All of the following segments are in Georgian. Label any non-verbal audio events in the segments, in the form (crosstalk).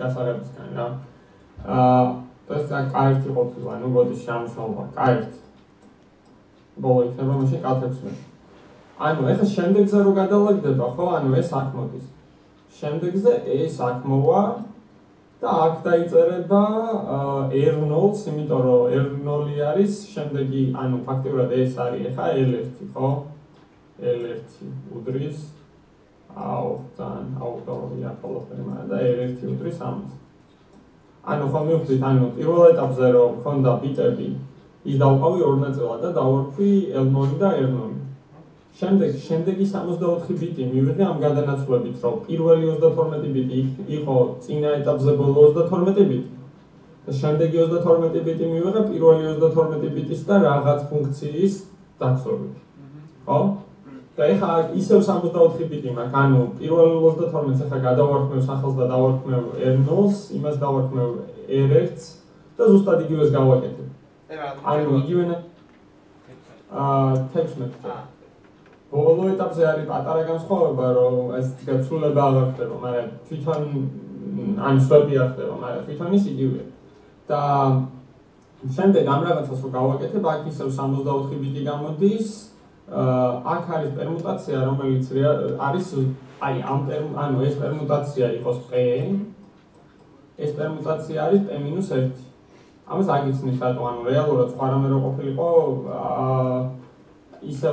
გასაღებისგან რა. აა ეს და კაერთი ყოფილა, ნუ მოდი შემშალვა, კაერთი. ბოლო იქნება მაშინ კ16. ანუ ეხა შემდეგზე რო გადავაგდება, ხო? ანუ ეს აქ მოდის. შემდეგზე ეს აქ მოვა და აქ დაიწერება R0-ს, იმიტომ რომ R0 არის შემდეგი, ანუ ფაქტიურად ეს არის ეხა L1, ხო? L1 უდრის აუ, თან, აუტომობილი აპოლოფერი მაგრამ და L1 უდრის ამას. ანუ ხომ მივხვდით, ანუ პირველ ეტაპზე რომ ქონდა ბიტები, ის დავყავი ორ ნაწილად და დავარქვი L0 და R0. შემდეგ შემდეგი 64 ბიტი მივიღე ამ გადანაცვლებით, რომ პირველი 32 ბიტი იყო წინა ეტაპზე ბოლო 32 ბიტი. და შემდეგი 32 ბიტი მივიღე პირველი 32 ბიტის და რაღაც ფუნქციის დაცვებით. ხო? და ეხლა ისევ 64 ბიტი მაქვს, ანუ პირველი 32-ს ახლა გადავარქმევ სახელს და დავარქმევ R0-ს, იმას დავარქმევ R1-ს და ზუსტად იგივეს გავაკეთებ. ანუ იგივენა აა 16 აა ბოლო ეტაპზე არის პატარა განსხვავება, რომ ეს გაცვლება აღარ ხდება, მაგრამ თვითონ ან სვები არ ხდება, მაგრამ თვითონ ის იგივეა. და შემდეგ ამ რაღაცას რო გავაკეთებ, აქ ისევ 64 ბიტი გამოდის. აქ არის პერმუტაცია, რომელიც არის აი ამ ანუ ეს პერმუტაცია იყოს p. ეს პერმუტაცია არის p-1. ამას აგიცნით რატო ანუ რეალურად სხვა რამე რო ყოფილიყო ისე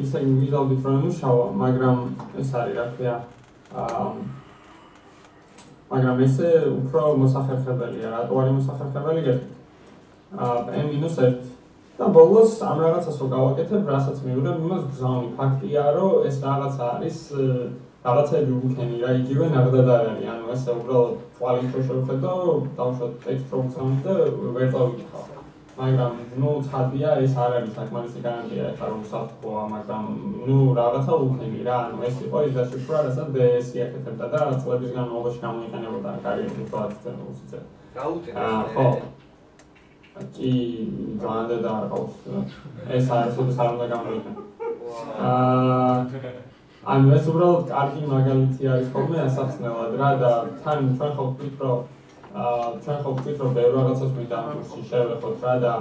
ისე ვიზავდით რომ მუშავა, მაგრამ ეს არის რა ქვია მაგრამ ესე უფრო მოსახერხებელია, რატო არის მოსახერხებელი აა n-1 და ბოლოს ამ რაღაცას რო გავაკეთებ, რასაც მივიღებ, იმას გზავნი. ფაქტია, რომ ეს რაღაცა არის რაღაცები უკენი რა იგივე ნაღდად არ არის, ანუ ესე უბრალოდ თვალით რო შევხედო და დავშოთ ტექსტ რო გზავნი და ვერ დავიკითხავ. მაგრამ ნუ ცხადია ეს არ არის საკმარისი გარანტია ახლა რომ საფრთხოა მაგრამ ნუ რაღაცა უკენი რა. ანუ ეს იყო ის დაშიფრვა რასაც DS იაკეთებდა და წლების განმავლობაში გამოიყენებოდა. კარგი ინფორმაცია უსიცე გაუტენა ხო კი ძალიან და არ ყავს ეს არის უსო არ უნდა გამოიყენო აა ანუ ეს უბრალოდ კარგი მაგალითი არის ხოლმე ასახსნელად რა და თან ჩვენ ხო ვფიქრობთ რომ ჩვენ ხო ვთქვით რომ ბევრ რაღაცას მინდა ამ კურსში შევეხოთ რა და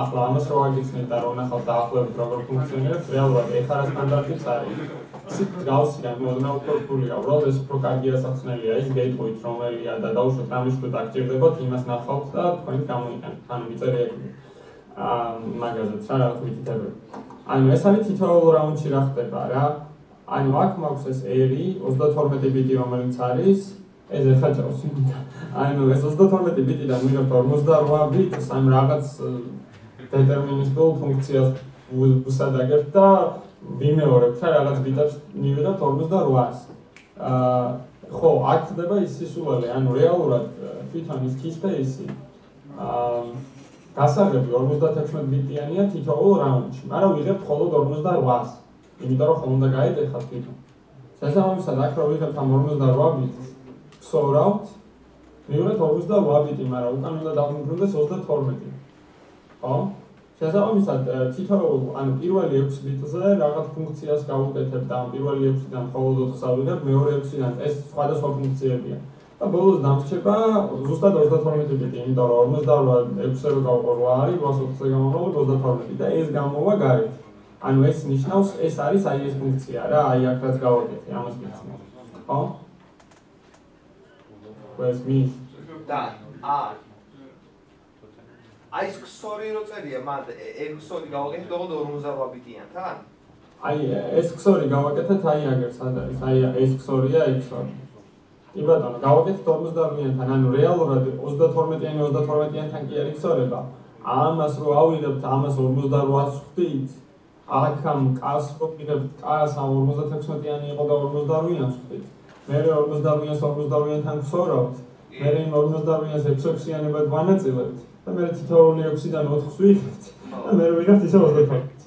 ახლა ამას რო აგიცნეთ და რო ნახავთ დაახლოებით როგორ ფუნქციონირებს რეალურად ეხლა რა სტანდარტიც არის. ისეთ გავსი რა მოდნა უფრო ფულია უბრალოდ ეს უფრო კარგი ასახსნელია ის გეიტყვით რომელია და დაუშვათ რამის თუ დაგჭირდებათ იმას ნახავთ და თქვენ გამოიყენებთ. ანუ მიწერია აა მაგაზეც რა რაღაც მითითებები ანუ ეს არის თითოეულ რაუნდში რა ხდება რა? ანუ აქ მაქვს ეს ერი 32 ბიტი რომელიც არის ეს ახლა წავს ანუ ეს 32 ბიტიდან მიღებ 48 ბიტს ამ რაღაც დეტერმინისტულ ფუნქციას უსადაგებ და ვიმეორებ და რაღაც ბიტებს მივიღებ 48-ს. აა ხო, აქ ხდება ის სისულელე, ანუ რეალურად თვითონ ის key-space-ი აა გასაღები 56 ბიტიანია თითოეულ რაუნდში, მაგრამ ვიღებ მხოლოდ 48-ს. იმიტომ რომ ხომ უნდა გაეტეხა თვითონ. შესაბამისად, აქ რო ვიღებ ამ 48 ბიტს ვსოვრავთ. მივიღეთ 48 ბიტი, მაგრამ უკან უნდა დაგვიმბრუნდეს 32. ხო? შესაბამისად, თითოეულ ანუ პირველი 6 ბიტზე რაღაც ფუნქციას გავუკეთებ და ამ პირველი 6-დან მხოლოდ 4-ს ავიღებ, მეორე 6-დან ეს სხვადასხვა ფუნქციებია. და ბოლოს დამრჩება ზუსტად 32 ბიტი, იმიტომ რომ 48 6-ზე რო გავყო 8 არის, 4-ზე გამოვიდა 32 და ეს გამოვა გარეთ. ანუ ეს ნიშნავს, ეს არის აი ეს ფუნქცია რა, აი აქ რაც გავაკეთე, ამას მიცნობ. ხო? ეს მის და ა. აი ეს ქსორი რო წერია მანდ ეს ქსორი გავაკეთე თქო 48 ბიტიან თან. აი ეს ქსორი გავაკეთეთ აი აგერ სად არის აი ეს ქსორია ეს ქსორი. კი ბატონო გავაკეთეთ 48-იან ანუ რეალურად 32-იანი 32-იანთან კი არის ქსორება. ამას რო ავიღებთ ამას 48-ს ხვდით. აქამ კას რო ვიღებთ კას ამ 56-იანი იყო და 48-იანს ხვდით მე 48-იანს 48-იანთან ქსორავთ მე 48-იანს 6-იანებად ვანაწილებთ და მე თითოეული 6-დან 4-ს ვიღებთ და მე ვიღებთ ისე 25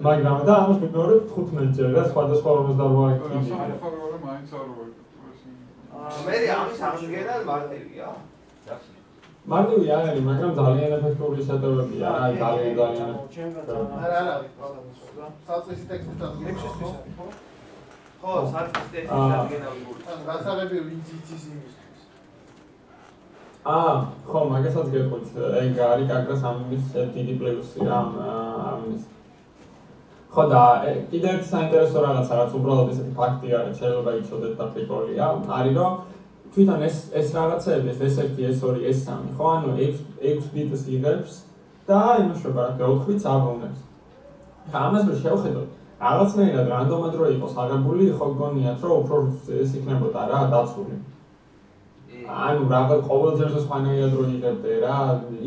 მაგრამ და ამას მიგორებ 15 ჯერ რა სხვადასხვა 48 კილი მე ამის აღდგენა მარტივია. მარტივი არ არის მაგრამ ძალიან ეფექტური შეტევებია აი ძალიან ძალიან. არა არა პრობლემა საწესი ტექსტთან მექშესთვის არის ხო ხო საწესი ტექსტის აღდგენა ვიგური ან გასაღები ვინც იცის იმისთვის. აა, ხო, მაგასაც გეტყვით, ეგ არის კაკრას ამის დიდი პლუსი რა ამის. ხო და კიდევ ერთი საინტერესო რაღაცა, რაც უბრალოდ ესეთი ფაქტი არის, შეიძლება იცოდეთ და პრიკოლია, არის რომ თვითონ ეს ეს რაღაცები, ეს S1, S2, S3, ხო, ანუ 6 6 ბიტს იღებს და იმუშება რა, 4-ით აბრუნებს. ხა ამას რო შევხედოთ, რაღაცნაირად რანდომად რო იყოს აღებული, ხო გონიათ, რომ უფრო ეს იქნებოდა რა, დაცული. ანუ რაღაც ყოველდღიურ სხვანაირად რო იღებდე რა,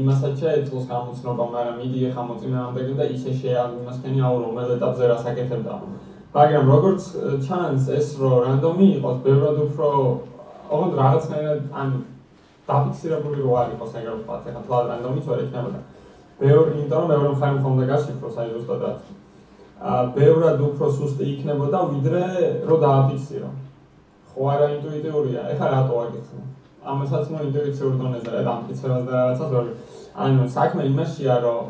იმასაც შეეძლოს გამოცნობა, მაგრამ მიდი ახლა მოწინააღმდეგე და ისე შეამასქენი აუ რომ მელ ეტაპზე რა საკეთებდა. მაგრამ როგორც ჩანს ეს რო რანდომი იყოს, ბევრად უფრო ოღონდ რაღაცნაირად ანუ დაფიქსირებული რო არ იყოს ეგრე ვთქვათ, ახლა თვალ რანდომიც ვერ იქნებოდა. ბევრი, იმიტომ რომ მეორე მხარე მქონდა გაშიფროს აი ზუსტად. ბევრად უფრო სუსტი იქნებოდა ვიდრე რო დააფიქსირო. ხო არა ინტუიტიურია, ეხლა რატო აგიხსნა? ამასაც ნუ ინტუიციურ დონეზე რა დამტკიცებას და რაღაცას ვერ ანუ საქმე იმაშია რომ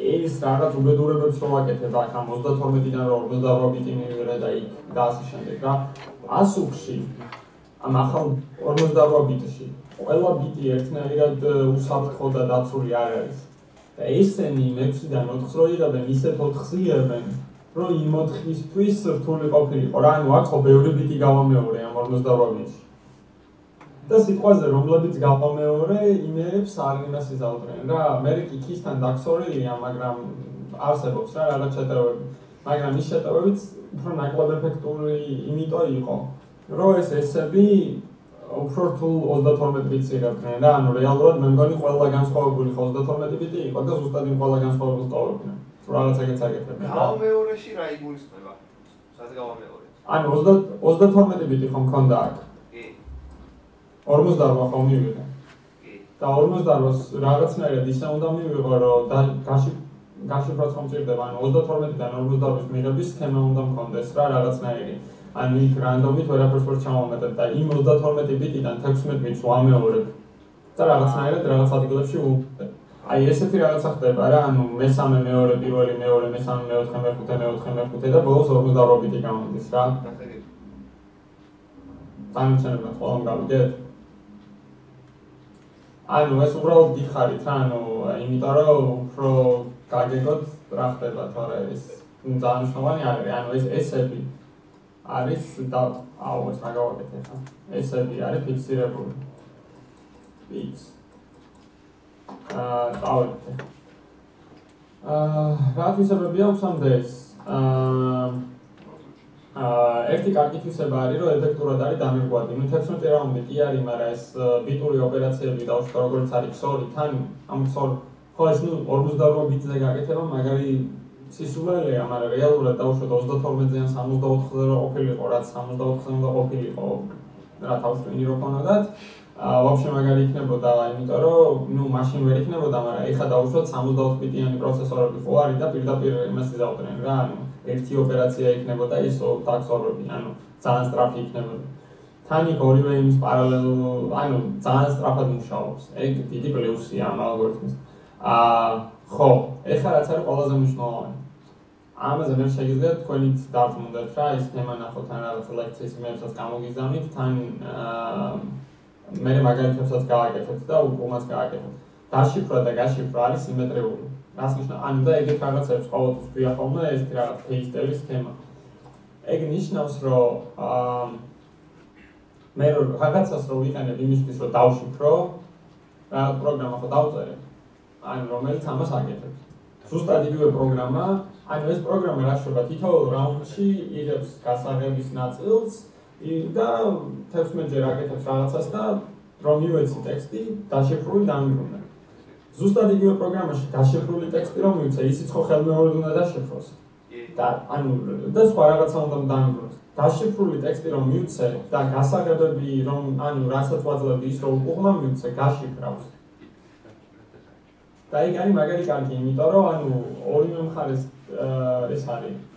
ის რაღაც უბედურებებს რომ აკეთებ აქ ამ 32-დან რომ 48 ბიტი მივიღე და იქ და ასე შემდეგ რა ასუქში ამ ახალ 48 ბიტში ყველა ბიტი ერთნაირად უსაფრთხო და დაცული არ არის და ესენი 6-დან 4-ს რო იღებენ ისეთ 4-ს იღებენ რომ იმ 4-ისთვის რთული ყოფილიყო. რა ანუ აქ ხო ბევრი ბიტი გავამეორე ამ 48 ბიტში და სიტყვაზე რომლებიც გავამეორე იმერებს არ იმას იზავდნენ რა მე კიქისთან დაქსორილია მაგრამ არსებობს რა რაღაც შეტევები. მაგრამ ის შეტევებიც უფრო ნაკლებ ეფექტური იმიტომ იყო რომ ეს ესები უფრო თუ 32 ბიტს იღებდნენ რა. ანუ რეალურად მე მგონი ყველა განსხვავებული 32 ბიტი იყო და ზუსტად იმ ყველა განსხვავებულს ტოვებდნენ რაღაც ეგეც აკეთებდნენ გავამეორეში რა იგულისხმება სადაც გავამეორე ანუ 32 ბიტი ხომ მქონდა აქ 48 ხომ მივიღე. და 48-ს რაღაცნაირად ისე უნდა მივიღო, რომ და გაში გაშიფროს ხომ ჭირდება, ანუ 32-დან 48-ის მიღების სქემა უნდა მქონდეს რა რაღაცნაირი. ანუ იქ რანდომით ვერაფერს ვერ ჩამოვმეტებ და იმ 32 ბიტიდან 16 ბიტს ვამეორებ. და რაღაცნაირად რაღაც ადგილებში უ აი ესეთი რაღაცა ხდება რა, ანუ მესამე მეორე პირველი მეორე მესამე მეოთხე მეხუთე მეოთხე მეხუთე და ბოლოს 48 ბიტი გამოდის რა. თანჩენება ყველამ გავიგეთ? ანუ ეს უბრალოდ გიხარით, ანუ იმიტომ რომ უფრო გაგეგოთ რა ხდება თორე ეს ძალიან მნიშვნელოვანი არის, ანუ ეს ესები არის და აუ ეს მაგავაკეთე ხა. ესები არის ფიქსირებული. ფიქს. აა წავედით. აა რა თვისებები აქვს ამ დღეს? აა აა ერთი კარგი თვისება არის, რომ ეფექტურად არის დამირგვადი. ნუ 16 რაუნდი კი არის, მაგრამ ეს ბიტური ოპერაციები და უშუალოდ როგორც არის XOR, თან ამ XOR ხო ეს ნუ 48 ბიტზე გაკეთება, მაგარი სისულელეა, მაგრამ რეალურად დაუშვათ 32-ზეან 64-ზე რო ყოფილიყო, რაც 64-ზე უნდა ყოფილიყო, რა თავშენი რო ქონოდათ. აა ვაფშე მაგარი იქნებოდა, იმიტომ რომ ნუ მაშინ ვერ იქნებოდა, მაგრამ ეხა დაუშვათ 64 ბიტიანი პროცესორები ხო არის და პირდაპირ იმას იზავდნენ რა, ანუ ერთი ოპერაცია იქნებოდა ის ტაქსორები, ანუ ძალიან სწრაფი იქნებოდა. თან იქ ორივე იმის პარალელურ, ანუ ძალიან სწრაფად მუშაობს. ეგ დიდი პლუსია ამ ალგორითმის. აა ხო, ეხლა რაც არის ყველაზე მნიშვნელოვანი. ამაზე მე შეგიძლიათ თქვენით დარწმუნდეთ რა, ის თემა ნახოთ ან რაღაც ლექციის იმესაც გამოგიზავნით, თან აა მე მაგალითებსაც გააკეთებთ და უკუმას გააკეთებთ. დაშიფრვა და გაშიფრვა არის სიმეტრიული. რას ნიშნავს? ანუ და ეგეთ რაღაცებს ყოველთვის ვთქვია ხოლმე ეს რაღაც ფეისტელის თემა. ეგ ნიშნავს, რომ აა მე რაღაცას რო ვიყენებ იმისთვის, რომ დავშიფრო, რა პროგრამა ხო დავწერე. ანუ რომელიც ამას აკეთებს. ზუსტად იგივე პროგრამა, ანუ ეს პროგრამა რა შეიძლება თითოეულ რაუნდში იღებს გასაღების ნაწილს და 16 ჯერ აკეთებს რაღაცას და რომ მივეცი ტექსტი, დაშიფრული დამიბრუნდა. ზუსტად იგივე პროგრამაში დაშიფრული ტექსტი რომ მივცე, ისიც ხო ხელმეორედ უნდა დაშიფროს. და ანუ და სხვა რაღაცა უნდა დაიმბრუნოს. დაშიფრული ტექსტი რომ მივცე და გასაღებები რომ ანუ რასაც ვაძლევდი ის რომ უყურმა მივცე, გაშიფრავს. და იქ არის მაგარი კარგი, იმიტომ რომ ანუ ორივე მხარეს ეს არის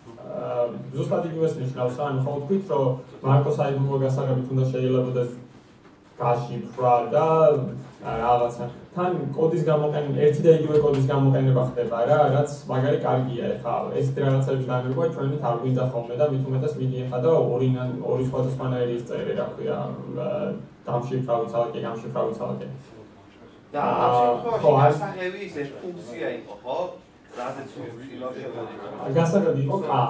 ზუსტად იგივეს ნიშნავს, ანუ ხო ვთქვით რომ მარკოს აიბუმო გასაღებით უნდა შეიძლებაოდეს გაშიფრვა და რაღაცა თან კოდის გამოყენება, ერთი და იგივე კოდის გამოყენება ხდება რა, რაც მაგარი კარგია ეხა. ეს რაღაცების დაგერგვა ჩვენი თავი გვინდა ხოლმე და მით უმეტეს მიდი ეხა და ორი ორი სხვადასხვანაირი წერე, რა ქვია, დამშიფრავი ცალკე, გამშიფრავი ცალკე. და ამ შემთხვევაში გასაღები ის ეს ფუნქცია იყო, ხო? გასაღები იყო კა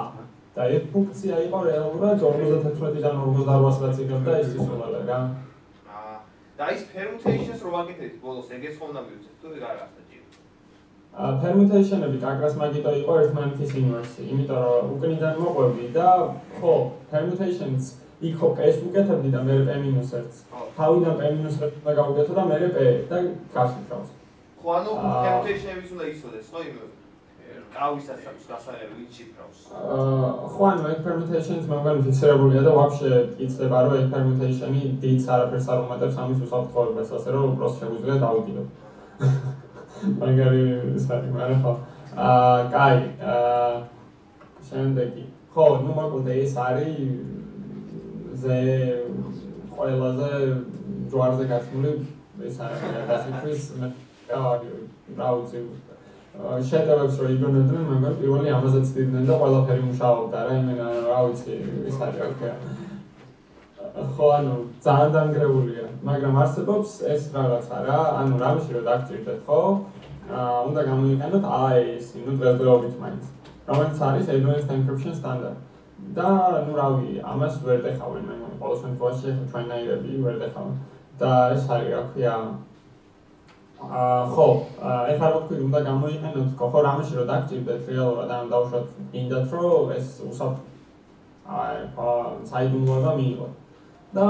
და ეს ფუნქცია იყო რეალურად 54-დან 48-ს რაც იღებდა ის სისულელე რა. და ის permutations რო ვაკეთებთ ბოლოს ეგეც ხომ უნდა მივიცეთ თუ რა რა permutation-ები კაკრას მაგიტო იყო ერთმანეთის ინვერსი, იმიტომ რომ უკნიდან მოყვები და ხო, permutations იქ ხო ეს უკეთებდი და მე p-1-ს. თავიდან p-1-ს უნდა გავუკეთო და მე p და გასიკავს. ხო, ანუ permutation-ების უნდა იცოდეს, ხო, იმ კავისაც აქვს გასაღები ვინ შიფრავს. აა ხო, ანუ ეს permutations მაგალითად ფიქსირებულია და ვაფშე იცდება რომ permutation-ი დიც არაფერს არ უმატებს ამის უსაფრთხოებას, ასე რომ უბრალოდ შეგვიძლია დავიდიდო. მაგარი ის არის, მაგრამ ხო. აა, კაი, აა შემდეგი. ხო, ნუ მოკლედ ეს არის ზე ყველაზე ჯვარზე გასული ეს არის გასიფრის კავარი ბრაუზი. შეტევებს რო იგონებდნენ, მაგრამ პირველი ამაზე ცდილდნენ და ყველაფერი მუშაობდა რა, იმენა რა ვიცი, ის არის ოკეა. ხო, ანუ ძალიან დაנגრებულია, მაგრამ არსებობს ეს რაღაცა რა, ანუ რამში რო დაგჭირდეთ, ხო? აა უნდა გამოიყენოთ AES, ნუ დღესდღეობით მაინც. რომელიც არის Advanced Encryption Standard. და ნუ რავი, ამას ვერ დეხავენ, მე მგონი ყოველ შემთხვევაში ჩვენაირები ვერ დეხავენ. და ეს არის, რა ქვია, აა ხო, ეხლა რო თქვი, უნდა გამოიყენოთ, ხო, რამში რო დაგჭირდეთ რეალურად, ანუ დავუშვათ, ინდათ რომ ეს უსაფ აი, ხო, საიდუმლოება მიიღოთ. და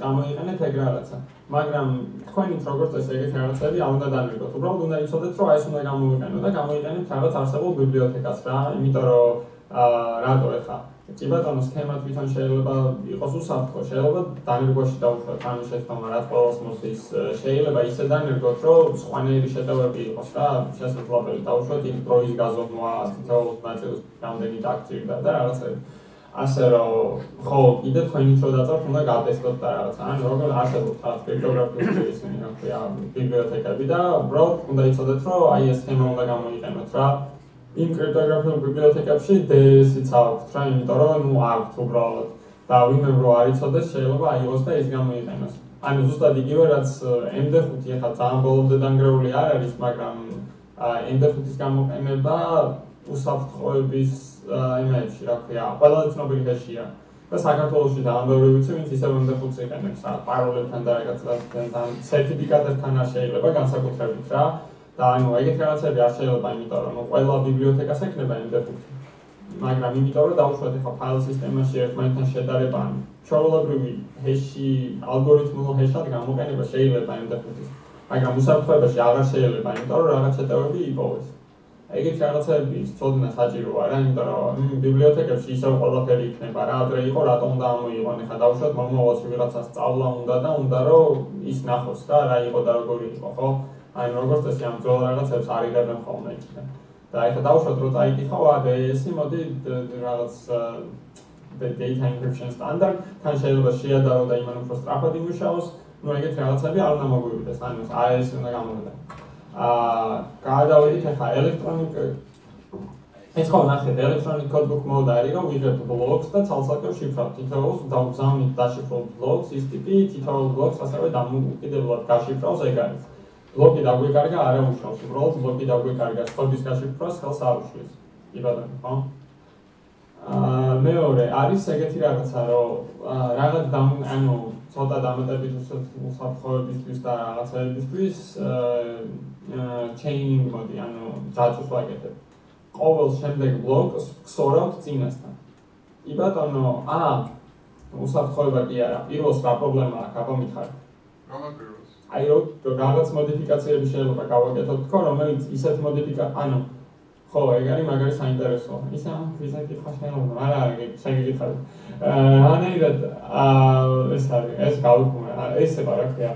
გამოიყენეთ ეგ რაღაცა. მაგრამ თქვენი როგორც ეს ეგეთ რაღაცები არ უნდა დამიგოთ. უბრალოდ უნდა იცოდეთ, რომ აი ეს უნდა გამოიყენო და გამოიყენეთ რაღაც არსებულ ბიბლიოთეკას რა, იმიტომ რომ აა რატო ეხა კი ბატონო სქემა თვითონ შეიძლება იყოს უსაფრთხო, შეიძლება დანერგვაში დაუშვათ ამ შეცდომა რაც ყოველს მოსდის, შეიძლება ისე დანერგოთ, რომ სხვანაირი შეტევები იყოს რა, შესაძლებელი დაუშვათ იმ დროის გაზომვა, თითოეულ ნაწილს რამდენი დაგჭირდა და რაღაცები. ასე რომ ხო კიდე თქვენი თრო დაწევთ უნდა გატესტოთ და რაღაცა ან როგორ არსებობს ხალხ კრიპტოგრაფიის ისინი რა ქვია ბიბლიოთეკები და უბრალოდ უნდა იცოდეთ რომ აი ეს თემა უნდა გამოიყენოთ რა იმ კრიპტოგრაფიულ ბიბლიოთეკებში DS-იც აქვს რა იმიტომ რომ ნუ აქვს უბრალოდ და ვინმე რო არ იცოდეს შეიძლება აიღოს და ის გამოიყენოს ანუ ზუსტად იგივე რაც MD5 ახლა ძალიან ბოლომდე დანგრეული არ არის მაგრამ MD5-ის გამოყენება უსაფრთხოების იმეჯი, რა ქვია, ყველაზე ცნობილი ჰეშია. და საქართველოსში და ამბობრივი ვიცი, ვინც ისევ უნდა ხუთს იყენებს, რა, პაროლებთან და რაღაცასთან, სერტიფიკატებთან არ შეიძლება განსაკუთრებით რა. და ანუ ეგეთ რაღაცები არ შეიძლება, იმიტომ რომ ყველა ბიბლიოთეკას ექნება MD5. მაგრამ იმიტომ რომ დაუშვათ ახლა ფაილ სისტემაში ერთმანეთთან შედარება, ჩვეულებრივი ჰეში, ალგორითმულ ჰეშად გამოყენება შეიძლება MD5-ის. მაგრამ უსაფრთხოებაში აღარ შეიძლება, იმიტომ რომ რაღაც შეტევები იპოვეს. ეგეთ რაღაცები სწორნა საჭიროა რა, იმიტომ რომ ბიბლიოთეკებში ისევ ყველაფერი იქნება რა, ადრე იყო, რატომ ამოიღონ, ეხლა დავუშვათ მომავალში ვიღაცა სწავლა უნდა და უნდა რომ ის ნახოს რა, რა იყო და როგორი იყო, ხო? აი როგორც წესი ამ ძველ რაღაცებს არ იღებენ ხოლმე იქიდან. და ეხლა დავუშვათ რომ წაიკითხავ ADS-ი, მოდი რაღაც data encryption standard, თან შეიძლება შეადარო და იმან უფრო სწრაფად იმუშაოს, ну ეგეთ რაღაცები არ უნდა მოგვივიდეს, ანუ AES უნდა გამოვიდა. აა გადავედით ახლა ელექტრონიკ ეს ხო ნახეთ ელექტრონიკ კოდბუქ მოდ არის რომ ვიღებთ ბლოკს და ცალსაკევ შიფრავთ თითოეულს დავგზავნით დაშიფრულ ბლოკს ის ტიპი თითოეულ ბლოკს ასევე დამოუკიდებლად გაშიფრავს ეგ არის ბლოკი დაგვეკარგა არა უშავს უბრალოდ ბლოკი დაგვეკარგა სწორდის გაშიფრვას ხელს არ უშლის კი ბატონო ხო აა მეორე არის ეგეთი რაღაცა რომ რაღაც ანუ ცოტა დამატებით უსაფრთხოებისთვის და რაღაცებისთვის chaining მოდი, ანუ ძაწუს ვაკეთებ. ყოველ შემდეგ ბლოკს ქსორავთ წინასთან. კი ბატონო, აა უსაფრთხოება კი არა, პირველს რა პრობლემა აქვს, აბა მითხარ. რომელ პირველს? აი რო რაღაც მოდიფიკაციები შეიძლება გავაკეთოთ თქო, რომელიც ისეთ მოდიფიკა, ანუ ხო, ეგ არის მაგარი საინტერესო. ისა ვიზაკი ხაშენა, არა, ეგ შეგიკითხავ. აა ანაირად აა ეს არის, ეს გავუქმე, ესე რა ქვია.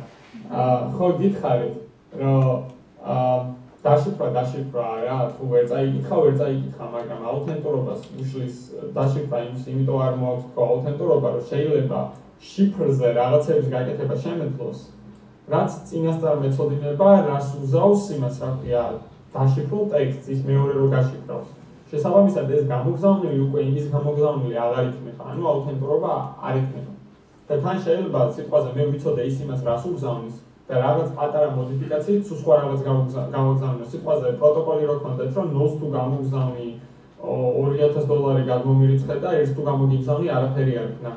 აა ხო, გითხარით, რომ აა დაშიფრა დაშიფრა რა თუ ვერ წაიკითხა ვერ წაიკითხა მაგრამ აუთენტურობას უშლის დაშიფრა იმის იმიტომ არ მოაქვს თქო აუთენტურობა რომ შეიძლება შიფრზე რაღაცების გაკეთება შემეძლოს რაც წინასწარ მეწოდინება რას უზავს იმას რა ქვია დაშიფრულ ტექსტს ის მეორე რო გაშიფრავს შესაბამისად ეს გამოგზავნილი უკვე იმის გამოგზავნილი აღარ იქნება ანუ აუთენტურობა არ იქნება და თან შეიძლება სიტყვაზე მე ვიცოდე ის იმას რას უგზავნის და რაღაც პატარა მოდიფიკაციით სულ სხვა რაღაც გამოგზავნო. სიტყვაზე პროტოკოლი რო კონდეთ, რომ ნოს თუ გამოგზავნი 2000 დოლარი გადმომირიცხე და ერთ თუ გამოგიგზავნი არაფერი არ იქნა.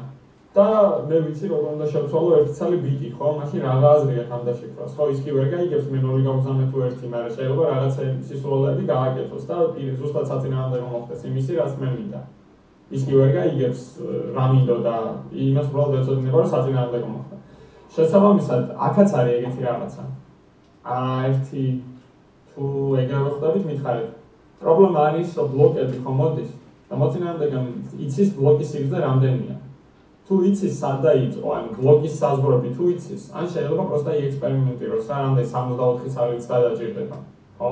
და მე ვიცი როგორ უნდა შევცვალო ერთი ცალი ბიტი, ხო? მაშინ რაღა აზრია ამ დაშიფროს. ხო, ის კი ვერ გაიგებს მე ნორი გამოგზავნე თუ ერთი, მაგრამ შეიძლება რაღაცა სისულელები გააკეთოს და ზუსტად საწინააღმდეგო მოხდეს იმისი, რაც მე მინდა. ის კი ვერ გაიგებს რა მინდო და იმას უბრალოდ ეცოდინება რომ საწინააღმდეგო მოხდა. შესაბამისად, აქაც არის ეგეთი რაღაცა. აა ერთი თუ ეგრევე ხვდებით, მითხარით. პრობლემა არის, რომ ბლოკები ხომ მოდის და მოწინააღმდეგე იცის ბლოკის სიგრძე რამდენია. თუ იცის სად დაიწყო, ან ბლოკის საზღვრები თუ იცის, ან შეიძლება პროსტა ექსპერიმენტიროს, რა რამდენი 64 წელიწად გადაჭირდება. ხო?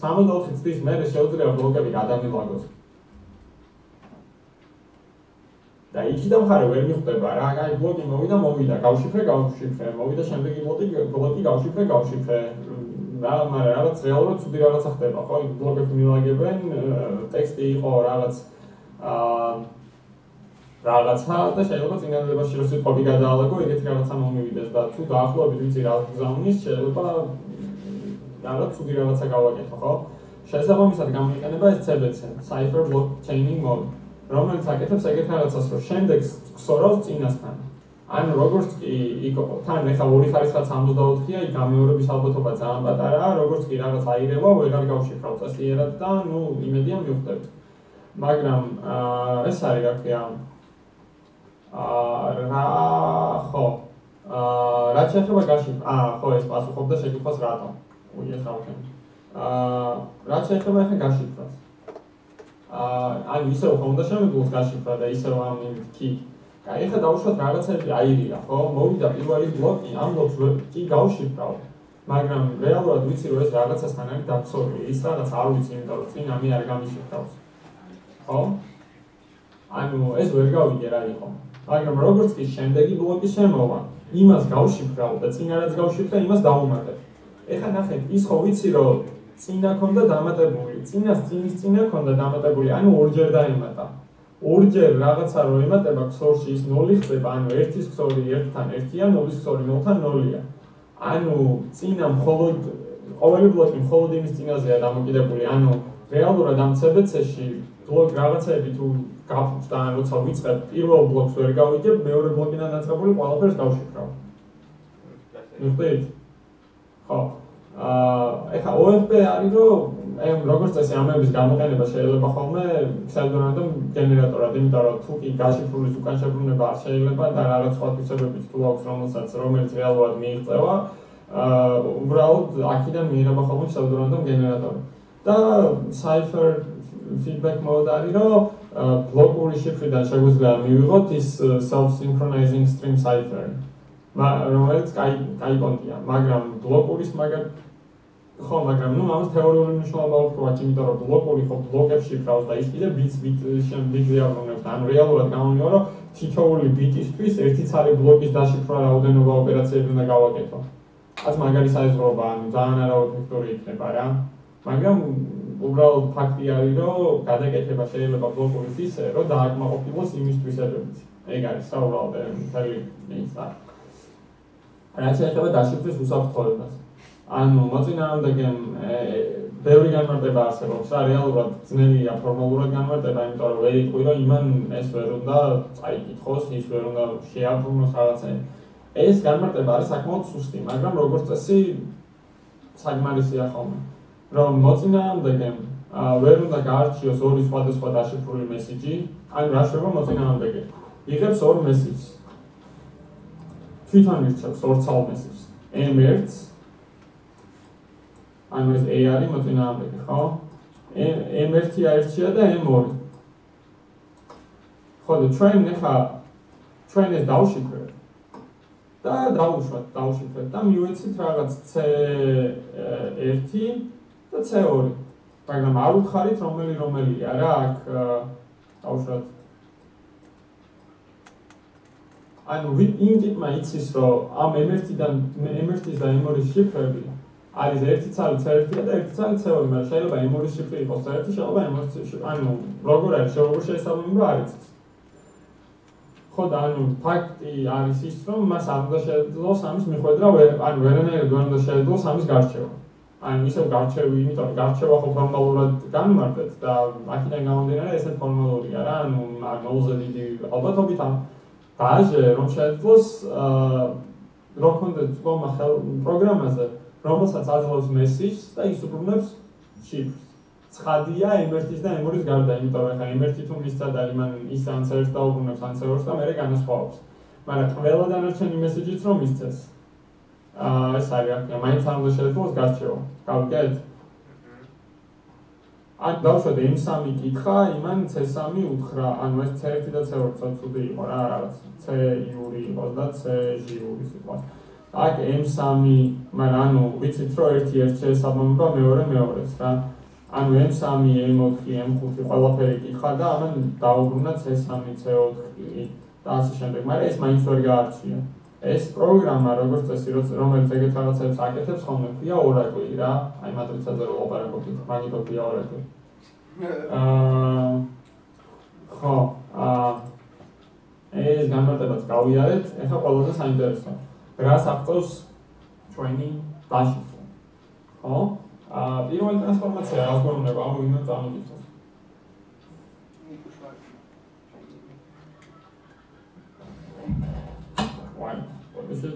64 წლის მერე შეუძლია ბლოკები გადამილაგოს. და იქი და მხარე ვერ მიხვდება რა, აი ბლოკი მოვიდა, მოვიდა, გავშიფრე, გავშიფრე, მოვიდა შემდეგი ბლოკი, ბლოკი გავშიფრე, გავშიფრე. რა, მაგრამ რაღაც რეალურად ცუდი რაღაცა ხდება, ხო? ბლოკები მილაგებენ, ტექსტი იყო რაღაც აა რაღაცა და შეიძლება წინადადებაში რო სიტყვები გადაალაგო, ეგეთი რაღაცა მომივიდეს და თუ დაახლოებით ვიცი რა გზავნის, შეიძლება რაღაც ცუდი რაღაცა გავაკეთო, ხო? შესაბამისად გამოიყენება ეს CBC, Cipher Blockchaining Mode, რომელიც აკეთებს ეგეთ რაღაცას, რომ შემდეგ ქსორავს წინასთან. ანუ როგორც კი იყო, თან ეხა ორი ხარისხა 64-ია, იქ გამეორების ალბათობა ძალიან პატარაა, როგორც კი რაღაც აირევა, ვეღარ გავშიფრავ წესიერად და ნუ იმედია მივხვდები. მაგრამ აა ეს არის რა ქვია, რა ხო. აა რა შეიძლება გაშიფრ აა ხო ეს პასუხობდა შეკითხვას რატომ? უიახავენ აა რა შეიძლება ახლა გაშიფროს აა ან ისე რომ უნდა შემოგვიყვოს გაშიფრა და ისე რომ ამ კი კაი ახლა დავუშვათ რაღაცები აირია ხო? მოვიდა პირველი ბლოკი ამ ბლოკს კი გავშიფრავ მაგრამ რეალურად ვიცი რომ ეს რაღაცასთან არის დაცული ის რაღაც არ ვიცი იმიტომ რომ წინ ამი არ გამიშიფრავს ხო? ანუ ეს ვერ გავიგე რა იყო მაგრამ როგორც კი შემდეგი ბლოკი შემოვა, იმას გავშიფრავ და წინ არაც გავშიფრე, იმას დავუმატებ. ეხლა ნახეთ, ის ხო ვიცი რომ წინა ქონდა დამატებული, წინას წინის წინა ქონდა დამატებული, ანუ ორჯერ დაემატა. ორჯერ რაღაცა რო ემატება ქსორში ის 0 ხდება, ანუ 1-ის ქსორი 1-თან 1-ია, 0-ის ქსორი 0-თან 0-ია. ანუ წინა მხოლოდ ყოველი ბლოკი მხოლოდ იმის წინაზეა დამოკიდებული, ანუ რეალურად ამ CBC-ში ბლოკ რაღაცები თუ გაფუძდა ან როცა ვიწყებ პირველ ბლოკს ვერ გავიგებ მეორე ბლოკიდან დაწყებული ყველაფერს გავშიფრავ. ნუ ხო. აა ეხა OFP არის რომ აი როგორც წესი ამების გამოყენება შეიძლება ხოლმე ფსევდორანდომ გენერატორად, იმიტომ რომ თუ კი გაშიფრულის უკან შებრუნება არ შეიძლება და რაღაც სხვა თვისებებით თუ აქვს რომელსაც რომელიც რეალურად მიიღწევა, აა უბრალოდ აქედან მიიღება ხოლმე ფსევდორანდომ გენერატორი. და cipher feedback mode არის რომ ბლოკური შიფრიდან შეგვიძლია მივიღოთ ის self synchronizing stream cipher რომელიც კაი კაი კონტია მაგრამ ბლოკურის მაგალ ხო მაგრამ ნუ ამას თეორიული მნიშვნელობა აქვს იმიტომ რომ ბლოკური ხო ბლოკებს შიფრავს და ის კიდე ბიტს ბიტ შემდეგზე აღნიშნავს ანუ რეალურად გამომივა რომ თითოეული ბიტისთვის ერთი ცალი ბლოკის დაშიფრვა რაოდენობა ოპერაციები უნდა გავაკეთო. ას მაგარი საერთოობა ანუ ძალიან არაოდნავი იქნება რა. მაგრამ უბრალოდ ფაქტი არის, რომ გადაკეთება შეიძლება ბლოკურის ისე, რომ დააკმაყოფილოს იმის თვისებებით. ეგ არის საუბრალოდ მთელი ისა. რაც შეიძლება დაშიფროს უსაფრთხოებას. ანუ მოწინააღმდეგემ ბევრი განმარტება არსებობს, რა რეალურად ძნელია ფორმალურად განმარტება, იმიტომ რომ ვერ იტყვი, რომ იმან ეს ვერ უნდა წაიკითხოს, ის ვერ უნდა შეაბრუნოს რაღაცა. ეს განმარტება არის საკმაოდ სუსტი, მაგრამ როგორც წესი საგმარისია ხოლმე. რომ მოწინააღმდეგემ ვერ უნდა გაარჩიოს ორი სხვადასხვა დაშიფრული მესიჯი, ან რა შეიძლება მოწინააღმდეგე. იღებს ორ მესიჯს. თვითონ ირჩევს ორ ცალ მესიჯს. M1 ან ეს A არის მოწინააღმდეგე, ხო? M1 აირჩია და M2. ხო, და ჩვენ ახლა ჩვენ ეს დავშიფრებ. და დავუშვათ, დავშიფრებ და მივეცით რაღაც C1 და C2. მაგრამ არ უთხარით რომელი რომელია რა აქ აუშვათ. ანუ იმ ტიპმა იცის რომ ამ M1-დან M1-ის და M2-ის შიფრები არის ერთი ცალი C1 და ერთი ცალი C2, მაგრამ შეიძლება M2-ის შიფრი იყოს C1, შეიძლება M2-ის შიფრი. ანუ როგორ არის, როგორ შეიძლება არის. ხო და ანუ ფაქტი არის ის, რომ მას არ უნდა შეძლოს ამის მიხვედრა, ანუ ვერანაირად ვერ უნდა შეძლოს ამის გარჩევა. ან ისევ გარჩევი, იმიტომ რომ გარჩევა ხო ფორმალურად განმარტეთ და აქედან გამომდინარე ესე ფორმალურია რა, ანუ არ ნოლზე დიდი ალბათობით ამ ბაჟე რომ შეძლოს აა რო კონდეს თქმა ხელ პროგრამაზე, რომელსაც აძლევს მესიჯს და ის უბრუნებს შიფრს. ცხადია M1-ის და M2-ის გარდა, იმიტომ რომ ხა M1 თუ მისცა და იმან ის ანსერს დაუბრუნებს ანსერს და მე განასხვავებს. მაგრამ ყველა დანარჩენი მესიჯიც რომ მისცეს. აა ეს არის აქ მაინც ამ შეძლოს გარჩევა. გავიგეთ? ან დავშოთ M3 კითხა, იმან C3 უთხრა, ანუ ეს C1 და C2 ცუდი იყო რა, რაღაც C იური იყო და C ჟიური იყო. აქ M3, მაგრამ ანუ ვიცით რომ ერთი ერთ შეესაბამება მეორე მეორეს რა. ანუ M3, M4, M5 ყველაფერი კითხა და ამან დაუბრუნა C3, C4 და ასე შემდეგ, მაგრამ ეს მაინც ვერ გაარჩია. ეს პროგრამა როგორც წესი რომელიც ეგეთ რაღაცებს აკეთებს ხოლმე ქვია ორაკლი რა. აი მატრიცაზე რო ოპერატორი მაგითო ქვია ორაკლი. (laughs) აა ხო აა ეს გამარტებაც გავიარეთ. ეხლა ყველაზე საინტერესო. რას აღწევს ჩვენი ბაში ხო? აა პირველი ტრანსფორმაცია რა გვეუბნება ამ ვინმე წამოდით ესე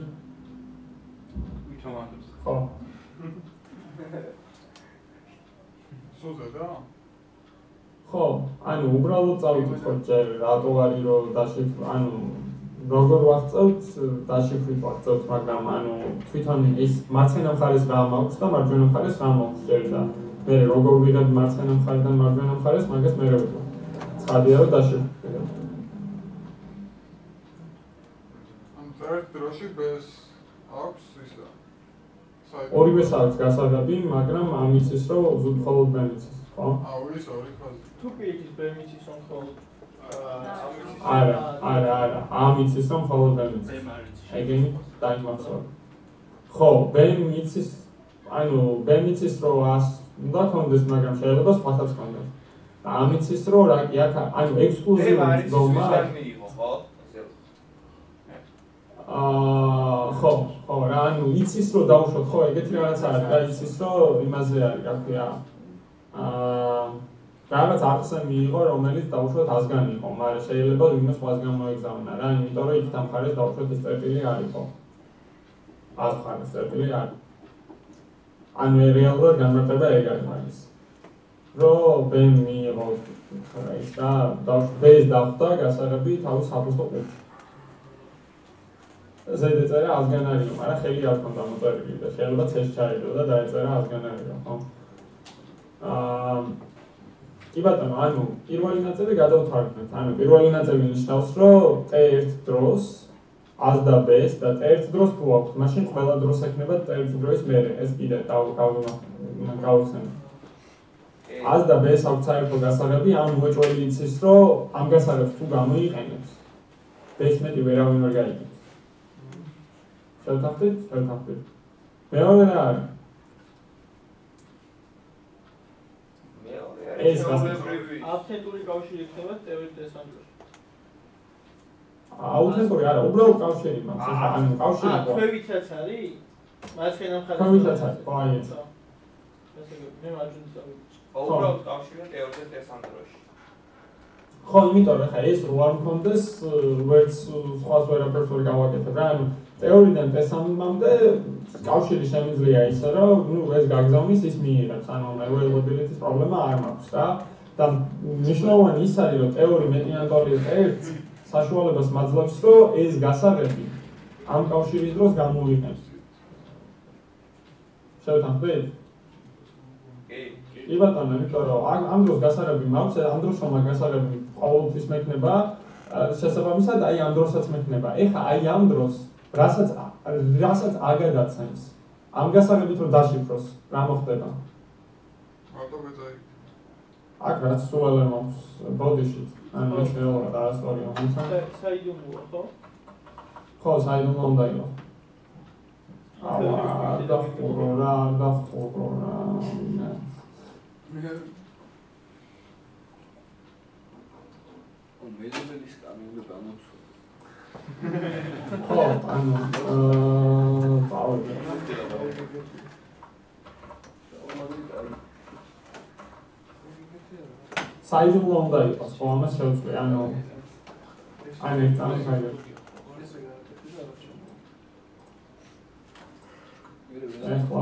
ვითომანდებს ხო. სულზე და? ხო ანუ უბრალოდ წავიდეთ ჯერ რატო არის რომ დაშიფრ ანუ როგორ ვახწევთ დაშიფრით ვახწევთ მაგრამ ანუ თვითონ ის მარცხენა მხარეს რა მაქვს და მარჯვენა მხარეს რა მაქვს ჯერ და მე როგორ ვიღებ მარცხენა მხარიდან მარჯვენა მხარეს მაგას მე რო ცხადია რომ დაშიფრ ერთ დროში ბეს აქვს ისა ორივე აქვს გასაგები, მაგრამ ამიცის რომ ზუსტ მხოლოდ ბემიცის, ხო? აუ ის ორი ფაზი. თუ პიეჩის ბემიცის რომ მხოლოდ არა, არა, არა, ამიცის რომ მხოლოდ ბემიცის. ეგენი დაიმახსოვრ. ხო, ბემიცის, ანუ ბემიცის რო ას უნდა კონდეს, მაგრამ შეიძლება სხვასაც კონდეს. ამიცის რო რა კი აქ, ანუ ექსკლუზიური ზომა. აა ხო, ხო, რა, ანუ იცის რომ დაუშვოთ, ხო, ეგეთი რაღაც არის და იცის რომ იმაზე არის, რა ქვია. აა რაღაც არხზე მიიღო, რომელიც დაუშვოთ 100-განი იყო, მაგრამ შეიძლება ვინმე სხვას გამოეგზავნა რა, იმიტომ რომ იქ დამხარეს დაუშვოთ ეს წერტილი არ იყო. 100 ხარეს წერტილი არ. ანუ რეალურად განმარტება ეგ არის მაგის. რო ბენ მიიღო ის და დაუშვოთ ბეს დახვდა გასაღები თავის საფოსტო ყუთში. ზედეწერა 100-გან არის, მაგრამ ხელი არ ქონდა მოწერილი და შეიძლება წეს ჩაედო და დაეწერა 100-გან არის, ხო? აა კი ბატონო, ანუ პირველი ნაწილი გადავთვალოთ. ანუ პირველი ნაწილი ნიშნავს, რომ T1 დროს 100 და B-ს და T1 დროს თუ აქვს, მაშინ ყველა დროს ექნება T1 დროის მერე. ეს კიდე გავხსენე. 100 და B-ს აქვს საერთო გასაღები, ანუ მოჭველი იცის, რომ ამ გასაღებს თუ გამოიყენებს, B-ს მეტი ვერავინ ვერ გაიგებს. შევთანხმდით? შევთანხმდით. მეორე რა არის? მეორე ეს აბსოლუტური კავშირი ხდება TV-თან. აუთენტური არა, უბრალოდ კავშირი მაქვს. ეს ანუ კავშირი აა, ქვევიცაც არის? მარცხენა მხარეს. ქვევიცაც არის, ხო აი ეს. ესე მე მარჯვენა წავიდე. უბრალოდ კავშირი TV-თან დესანდროში. ხო, იმიტომ რომ ხა ეს რო არ მქონდეს, ვერც სხვა ვერაფერს ვერ გავაკეთებ რა, ანუ თეორიიდან პესამამდე კავშირი შემიძლია ისე რომ ნუ ეს გაგზავნის ის მიიღებს ანუ availability-ის პრობლემა არ მაქვს რა და მნიშვნელოვანი ის არის რომ თეორი მეტინატორი ერთ საშუალებას მაძლევს რომ ეს გასაღები ამ კავშირის დროს გამოიყენოს შევთანხმდით? კი. კი ბატონო, იმიტომ რომ ამ დროს გასაღები მაქვს, ამ დროს რომ გასაღები ყოველთვის მექნება, შესაბამისად აი ამ დროსაც მექნება. ეხა აი ამ დროს რასაც რასაც აგადაცემს ამ გასაგებით რომ დაშიფროს რა მოხდება? მარტო მეძაი აქ რაც სულელე მაქვს ბოდიში ანუ ეს რეალურად არასწორია თუმცა საიდუმლოა ხო? ხო საიდუმლო უნდა იყოს. აა და ხურო რა და ხურო რა მე მეძებელის კანონი გამოცვლა ხო, ანუ აა პაული. საიდუმლო უნდა იყოს, ხო, ამას შევწყვი, ანუ აი მე წამი საიდუმლო. ეხლა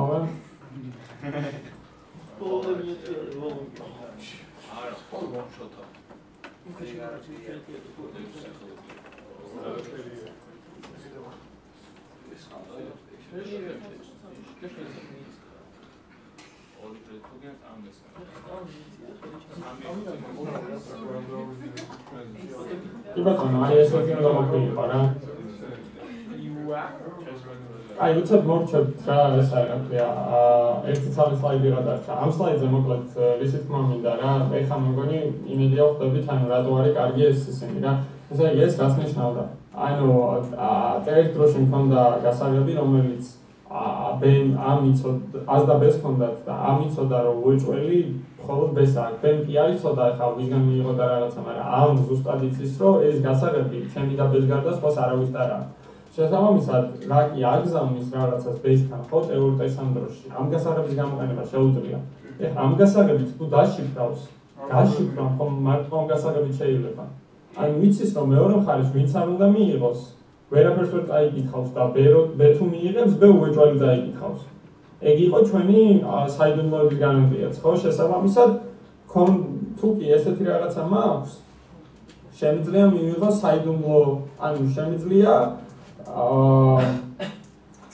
პოლონები ეწია ვოლონტი. არა, ხოლმე შოთა. კი ბატონო, აი ეს უნდა მოგვიყვა რა. აი, უცებ მორჩებთ რა, ეს არის აა ერთი ცალი სლაიდი რა დარჩა. ამ სლაიდზე მოკლედ რისი თქმა მინდა რა, ეხლა მეგონი იმედია ვხდებით, ანუ რატო არის კარგი ეს ისინი რა. ესე იგი ეს რას ნიშნავდა? ანუ წერის დროში მქონდა გასაგები, რომელიც ბენ ამიცოდ, ას და ბეს მქონდათ და ამიცოდა რომ უეჭველი მხოლოდ ბესა. ბენ კი არიცოდა ეხლა ვისგან მიიღო და რაღაცა, მაგრამ ამ ზუსტად იცის რომ ეს გასაგები ჩემი და ბეს გარდა სხვას არავის და რა. შესაბამისად, რა კი აგზავნის რაღაცას ბესთან ხო ტეორიტესან დროში. ამ გასაღების გამოყენება შეუძლია. ეხლა ამ გასაღებით თუ დაშიფრავს, გაშიფრავ ხომ მარტო ამ გასაღებით შეიძლება. ან ვიცის რომ მეორე მხარეს ვინც არ უნდა მიიღოს, ვერაფერს ვერ წაიკითხავს და ბერო ბეთუ მიიღებს, ბე უეჭველი წაიკითხავს. ეგ იყო ჩვენი საიდუმლოების განმარტიაც, ხო? შესაბამისად, ხომ თუ კი ესეთი რაღაცა მაქვს, შემიძლია მიიღოს საიდუმლო, ანუ შემიძლია აა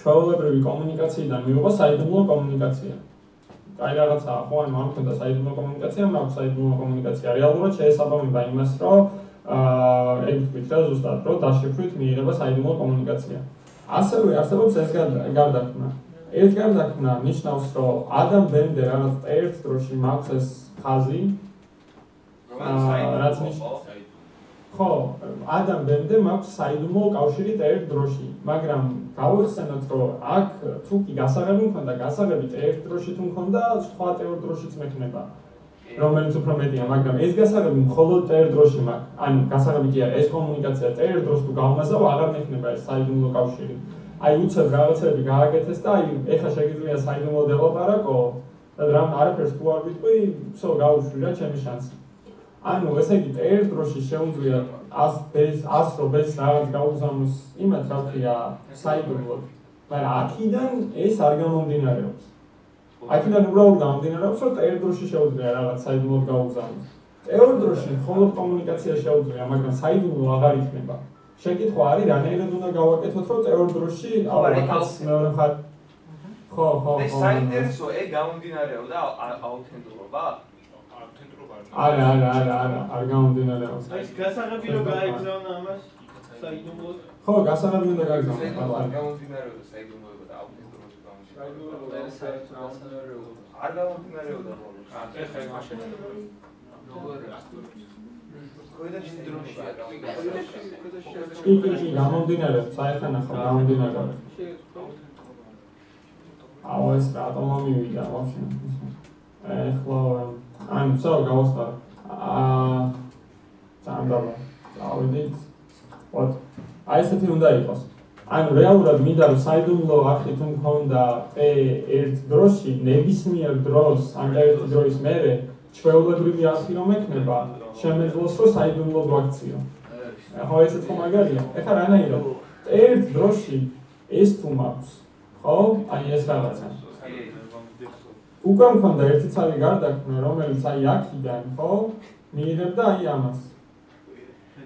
ჩვეულებრივი კომუნიკაციიდან მიიღო საიდუმლო კომუნიკაცია. აი რაღაცა ხო ან მომხდა საიდუმლო კომუნიკაცია, მაქვს საიდუმლო კომუნიკაცია. რეალურად შეესაბამება იმას, რომ აა ეგ თქვით რა ზუსტად, რომ დაშიფრვით მიიღება საიდუმლო კომუნიკაცია. ასევე არსებობს ეს გარდაქმნა. ეს გარდაქმნა ნიშნავს, რომ ადამ ბენდე რაღაც ერთ დროში მაქვს ეს ხაზი, რომელიც საიდუმლო ხო, ადამ ბენდე მაქვს საიდუმლო კავშირი ერთ დროში, მაგრამ გავიხსენოთ, რომ აქ თუ კი გასაღები მქონდა, გასაღები ერთ დროში თუ მქონდა, სხვა ერთ დროშიც მექნება. რომელიც უფრო მეტია, მაგრამ ეს გასაღები მხოლოდ ერთ დროში მაქვს. ანუ გასაღები კი არა, ეს კომუნიკაცია ერთ დროს თუ გავმაზავ, აღარ მექნება ეს საიდუმლო კავშირი. აი უცებ რაღაცები გააკეთეს და აი ეხა შეგიძლია საიდუმლო დელაპარაკო და რამ არაფერს თუ არ ვიტყვი, всё, გავუშვი რა ჩემი შანსი. ანუ ესე იგი ერთ დროში შეუძლია 100 ბეს 100 რობეს რაღაც გაუგზავნოს იმათ რა ქვია საიდუმლოდ მაგრამ აქედან ეს არ გამომდინარეობს აქედან უბრალოდ გამომდინარეობს რომ ერთ დროში შეუძლია რაღაც საიდუმლოდ გაუგზავნოს. ერთ დროში მხოლოდ კომუნიკაცია შეუძლია მაგრამ საიდუმლო აღარ იქნება. შეკითხვა არის რანაირად უნდა გავაკეთოთ რომ ერთ დროში ავაკეთოთ მეორე მხარ ხო ხო ხო ეს საინტერესო ეგ გამომდინარეობდა აუთენტურობა? არა არა არა არა არ გამომდინარეობს. აი გასაღები რომ გაიგზავნა ამას საიდუმლოდ. ხო გასაღები უნდა გაიგზავნოს არ გამომდინარეობდა საიდუმლოება და აუთენტურობა არ გამომდინარეობდა ეხლა მაშინ კოდაში დროშია კი კი გამომდინარეობს საერთოდ ახლა გამომდინარეობს აუ ეს რატომ მომივიდა ვაფშე ეხლა ან სო გავასწარ აა სანდალა წავედით ოთ აი ესეთი უნდა იყოს ანუ რეალურად მინდა რომ საიდუმლო არხი თუ მქონდა ერთ დროში ნებისმიერ დროს ან ერთ დროის მერე ჩვეულებრივი არხი რომ ექნება შემეძლოს რომ საიდუმლო გვაქციო ხო ესეც ხო მაგარია ეხლა რანაირად ერთ დროში ეს თუ მაქვს ხო აი ეს რაღაცა უკვე მქონდა ერთი ცალი გარდაქმნა, რომელიც აი აქიდან, ხო? მიიღებდა აი ამას.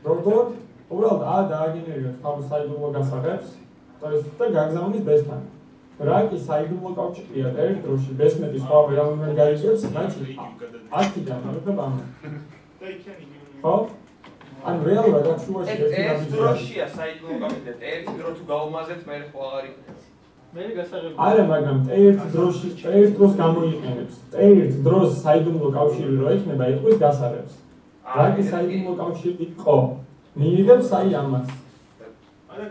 როგორ? უბრალოდ ა დააგენერირებს თავის საიდუმლო გასაღებს, და გაგზავნის ბესთან. რა კი საიდუმლო კავშირია ერთ დროში ბესმეტი სხვა ვერავინ ვერ გაიგებს, მაჩი აქიდან მეფებ ამ. და იქენი ხო? ან რეალურად აქ შუაში ერთი ერთი დროშია საიდუმლო კავშირია, ერთი დრო თუ გაუმაზეთ, მე ხო აღარ იქნება. მე გასაღები არა მაგრამ ერთ დროში ერთ დროს გამოიყენებს ერთ დროს საიდუმლო კავშირი რო ექნება იყვის გასაღებს რა კი საიდუმლო კავშირი იყო მიიღებს აი ამას. არა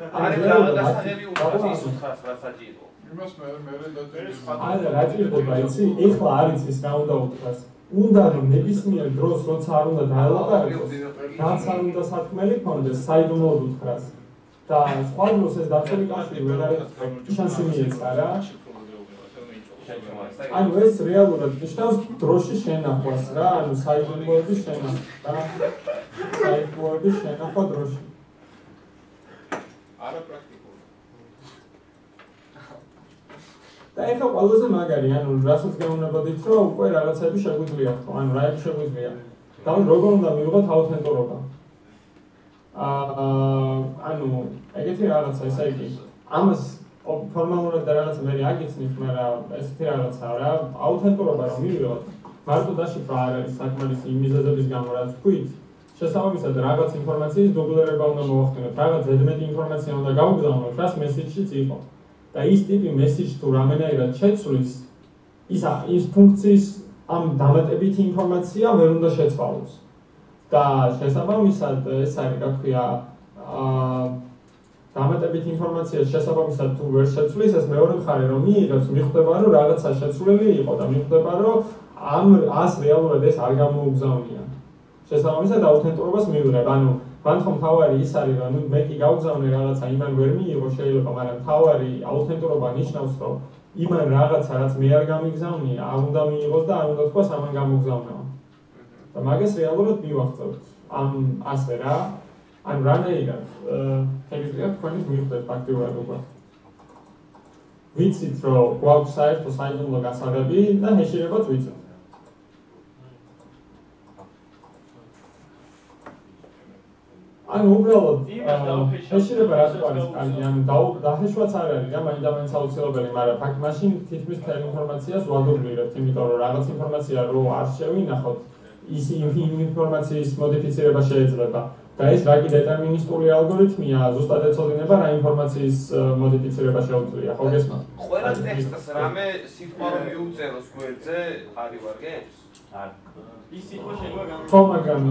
გასაღები უნდა ისუთხას რასაც იყო იმას მე მე არა რა ჭირდება იცი? ეხლა არის ის რა უნდა უთხრას უნდა რომ ნებისმიერ დროს როცა არ უნდა დაელაპარაკოს რაც არ უნდა საქმელი ქონდეს საიდუმლოდ უთხრას და სხვა დროს ეს დაცული კავშირი ვერ არის შანსი მიეცა რა. ანუ ეს რეალურად ნიშნავს დროში შენახვას რა, ანუ საიდუმლოების შენახვა რა. საიდუმლოების შენახვა დროში. არა პრაქტიკული. და ეხლა ყველაზე მაგარი, ანუ რასაც გეუბნებოდით, რომ უკვე რაღაცები შეგვიძლია ხო, ანუ რაები შეგვიძლია. და როგორ უნდა მივიღოთ აუთენტურობა? აა ანუ ეგეთი რაღაცა, ესე იგი, ამას ფორმალურად და რაღაცა მე აგიცნით, მაგრამ ესეთი რაღაცა რა, აუთენტურობა რომ მივიღოთ, მარტო დაშიფრვა არ არის საკმარისი იმ მიზეზების გამო, რაც თქვით. შესაბამისად რაღაც ინფორმაციის დუბლერება უნდა მოახდინოთ, რაღაც ზედმეტი ინფორმაცია უნდა გავგზავნოთ, რაც მესიჯშიც იყო. და ის ტიპი მესიჯ თუ რამენაირად შეცვლის, ის ის ფუნქციის ამ დამატებითი ინფორმაცია ვერ უნდა შეცვალოს. და შესაბამისად ეს არის, რა ქვია, აა დამატებით ინფორმაციას შესაბამისად თუ ვერ შეცვლის ეს მეორე მხარე რომ მიიღებს მიხვდება რომ რაღაცა შეცვლილი იყო და მიხვდება რომ ამ ას რეალურად ეს არ გამოუგზავნია შესაბამისად აუთენტურობას მიიღებ ანუ მან ხომ თავარი ის არის რომ მე კი გავგზავნე რაღაცა იმან ვერ მიიღო შეიძლება მაგრამ თავარი აუთენტურობა ნიშნავს რომ იმან რაღაცა რაც მე არ გამიგზავნია არ უნდა მიიღოს და არ უნდა თქვა სამან გამოგზავნა და მაგას რეალურად მივახცევთ ამ ასე რა ან რანაირად შეიძლება თქვენი მიხვდეთ ფაქტიურად უკვე ვიცით რომ გვაქვს საერთო საიდუმლო გასაღები და ჰეშირებაც ვიცით. ანუ უბრალოდ ჰეშირება რა უნდა კარგი ანუ დააჰეშვაც არ არის რა მაინდა მაინც აუცილებელი მაგრამ ფაქტ მაშინ თითქმის თელ ინფორმაციას ვადობლირებთ იმიტომ რომ რაღაც ინფორმაცია რო არ შევინახოთ ის ინფორმაციის მოდიფიცირება შეიძლება და ეს რაგი დეტერმინისტული ალგორითმია, ზუსტად ეცოდინება რა ინფორმაციის მოდიფიცირება შეუძლია, ხო გესმა? ყველა ტექსტს რამე სიტყვა რომ მიუწეროს გვერდზე არის ვარგებს? არა. ის სიტყვა შეიძლება გამო ხო, მაგრამ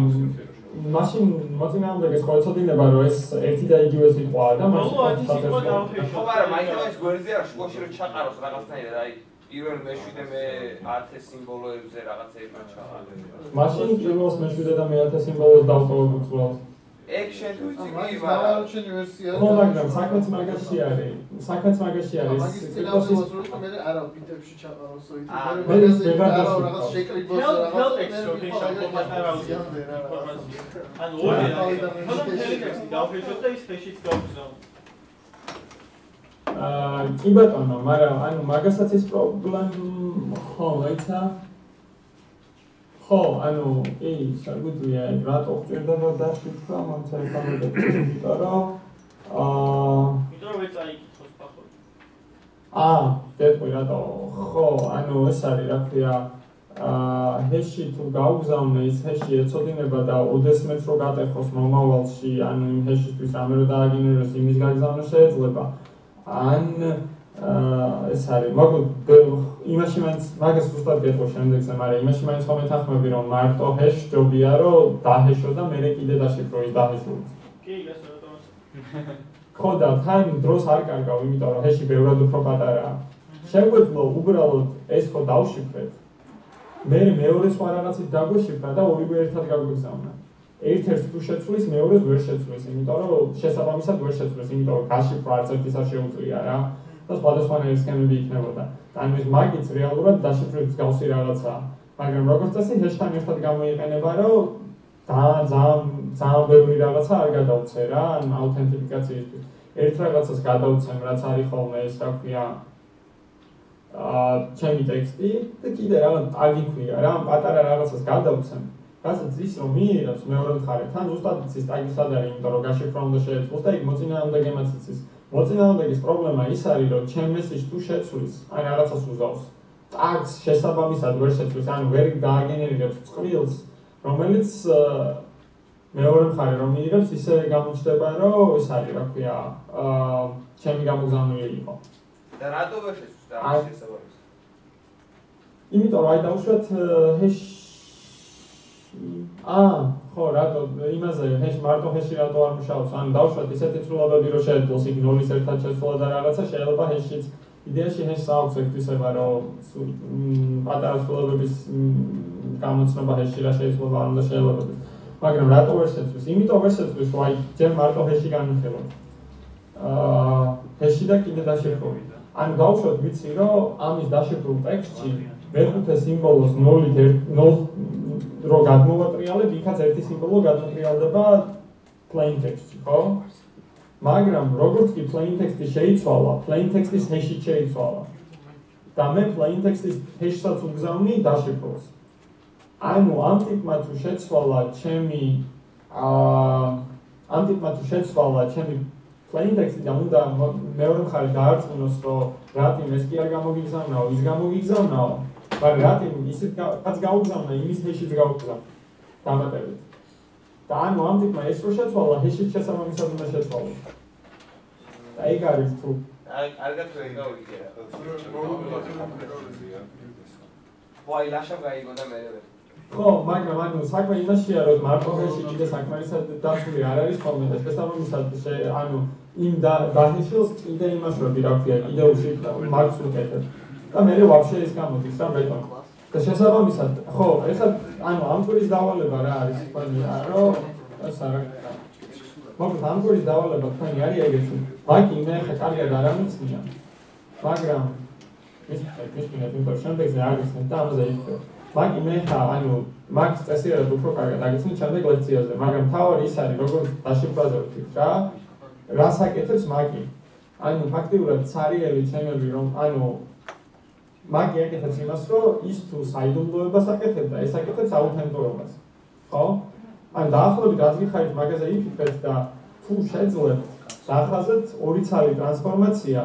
მაშინ მოწინააღმდეგეს ხო ეცოდინება რომ ეს ერთი და იგივე სიტყვაა და მაშინ ხო სიტყვა დავფეშო. ხო, მაგრამ მაინც ის გვერდზე არ შუაში რომ ჩაყაროს რაღაცნაირად, აი პირველ მეშვიდე მე 10 სიმბოლოებზე რაღაცეები ჩაყარე. მაშინ პირველ მეშვიდე და მე 10 სიმბოლოს დავტოვებ უცბად. ეგ შენ თუ იცი კი დავარჩენი ვერსია ხო მაგრამ საკაც მაგაში არის საკაც მაგაში არის. მაგის წინააღმდეგ მე არა ფიტებში ჩაყაროსო ითი მე რაღაც შეკრიბოს რაღაც ანუ ორი ანუ ტექსტი დავფეშოთ და ის ფეშიც გავგზავნო. აა კი ბატონო მაგრამ ანუ მაგასაც ის პრობლემა ხო აიცა ხო, ანუ კი, შეგვიძლია რატო ჭირდება დაშიფრვა, მაინც არ გამოდები, იმიტომ რომ აა იმიტომ რომ ეწაიკითხოს ფახო. აა, დეტყვი რატო? ხო, ანუ ეს არის რა ქვია აა ჰეში თუ გაუგზავნე ის ჰეში ეცოდინება და ოდესმეც რო გატეხოს მომავალში, ანუ იმ ჰეშისთვის რამე რო დააგენეროს იმის გაგზავნა შეიძლება. ან ეს არის მოკლედ იმაში მაინც მაგას უბრალოდ გეტყვი შემდეგზე, მაგრამ იმაში მაინც ხომ ეთანხმები რომ მარტო ჰეშ ჯობია რომ დაჰეშო და მე კიდე დაშიფრო ის დაჰეშო. კი, ეს რატომ? ხო და თან დროს არ კარგავ, იმიტომ რომ ჰეში ბევრად უფრო პატარაა. შეგვეძლო უბრალოდ ეს ხო დავშიფრეთ. მე მეორე სხვა რაღაცით დაგვიშიფრა და ორივე ერთად გაგვიგზავნა. ერთ-ერთს თუ შეცვლის, მეორეს ვერ შეცვლის, იმიტომ რომ შესაბამისად ვერ შეცვლის, იმიტომ რომ გაშიფრა არც ერთის არ შეუძლია რა. და სხვადასხვანაირი სქემები იქნებოდა. ანუ ეს მაგიც რეალურად დაშიფრების გავსი რაღაცაა. მაგრამ როგორც წესი, ჰეშთან ერთად გამოიყენება, რომ და ძალიან ძალიან ბევრი რაღაცა არ გადავცე რა, ან აუთენტიფიკაციისთვის. ერთ რაღაცას გადავცემ, რაც არის ხოლმე ეს, რა ქვია, აა, ჩემი ტექსტი და კიდე რაღაც ტაგი ქვია რა, პატარა რაღაცას გადავცემ. რასაც ის რომ მიიღებს მეორე მხარე, თან ზუსტად ის ტაგი სად არის, იმიტომ რომ გაშიფრვა უნდა შეეცვლოს და იქ მოწინააღმდეგემაც იცის. მოწინააღმდეგის პრობლემა ის არის, რომ ჩემესის თუ შეცვლის, აი რაღაცას უზავს. ტაგს შესაბამისად ვერ შეცვლის, ანუ ვერ დააგენერირებს წყვილს, რომელიც მეორე მხარე რომ მიიღებს, ისე გამოჩნდება, რომ ეს არის, რა ქვია, აა ჩემი გამოგზავნილი იყო. და რატო ვერ შეცვლის და ამ შესაბამისად? იმიტომ რომ აი დაუშვათ ჰეშ აა ხო, რატო იმაზე ჰეშ მარტო ჰეში რატო არ მუშაობს? ანუ დავშვათ ისეთი ცვლილებები რომ შეძლოს იქ ნოლის ერთად შეცვლა და რაღაცა შეიძლება ჰეშიც იდეაში ჰეშს აქვს ექთვისება რომ პატარა ცვლილებების გამოცნობა ჰეში რა შეიძლება არ უნდა შეიძლება მაგრამ რატო ვერ შეცვლის? იმიტომ ვერ შეცვლის, რომ აი ჯერ მარტო ჰეში განიხილოთ. აა ჰეში და კიდე დაშიფრული. ანუ გავუშვათ ვიცი რომ ამის დაშიფრულ ტექსტში მეხუთე სიმბოლოს 0-ით 0 რო გადმოვატრიალებ, იქაც ერთი სიმბოლო გადმოტრიალდება plain text-ში, ხო? მაგრამ როგორც კი plain text-ი შეიცვალა, plain text-ის hash-ი შეიცვალა. და მე plain text-ის hash-საც უგზავნი დაშიფროს. ანუ ამ ტიპმა თუ შეცვალა ჩემი აა ამ ტიპმა თუ შეცვალა ჩემი plain text-ი და უნდა მეორე მხარე დაარწმუნოს, რომ რატომ ეს კი არ გამოგიგზავნაო, ის გამოგიგზავნაო, მაგრამ რატომ ისეთ კაც გაუგზავნა, იმის hash-იც გაუგზავნა. დამატებით. და ანუ ამ ტიპმა ეს რო შეცვალა, hash-ი შესაბამისად უნდა შეცვალოს. და ეგ არის თუ აი, კარგად ვეგავიგე რა. ვაი, ლაშა გაიგო და მე ხო, მაგრამ ანუ საქმე იმაშია, რომ მარტოხეში კიდე საკმარისად დაცული არ არის ხოლმე და შესაბამისად ანუ იმ და დანიშნულს კიდე იმას რო ვირა ქვია, კიდე უშიქ მარკს უკეთებ. და მე ვაფშე ის გამოდის რა ბეტონ. და შესაბამისად, ხო, ეხლა ანუ ამ კვირის დავალება რა არის თქვენი, რომ ეს არა მოკლედ ამ კვირის დავალება თქვენი არის ეგეთი. ბანკი მე ხა კარგად არ ამიცნია. მაგრამ ეს მინდა თვითონ შემდეგზე აგიხსნით და ამაზე იქნება. ბანკი მე ხა ანუ მაქს წესიერად უფრო კარგად აგიხსნით შემდეგ ლექციაზე, მაგრამ თავი ის არის როგორც დაშიფრაზე ვთქვით რა. რას აკეთებს მაგი? ანუ ფაქტიურად ცარიელი ჩემები რომ ანუ მაგი აკეთებს იმას, რომ ის თუ საიდუმლოებას აკეთებს და ეს აკეთებს აუთენტურობას. ხო? ან დაახლოებით რაც გიხარით მაგაზე იფიქრეთ და თუ შეძლებ დაახაზეთ ორი ცალი ტრანსფორმაცია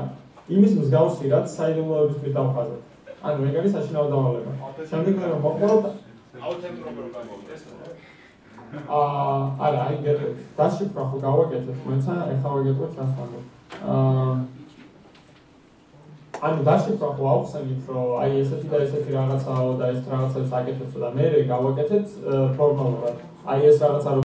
იმის მსგავსი რაც საიდუმლოების თვით დავხაზეთ. ანუ ეგ არის საშინაო დავალება. შემდეგ რომ მოყოლოთ აუთენტურობა რო გამოვიდეს. აა არა, აი გეტყვით. დაშიფრა ხო გავაკეთეთ, მოიცა, ეხლა ვაგეტყვით რას ვამბობ. აა ანუ დაშიფრა ხო აუხსენით, რომ აი ესეთი და ესეთი რაღაცაო და ეს რაღაცებს აკეთებსო და მე გავაკეთეთ ფორმალურად. აი ეს რაღაცა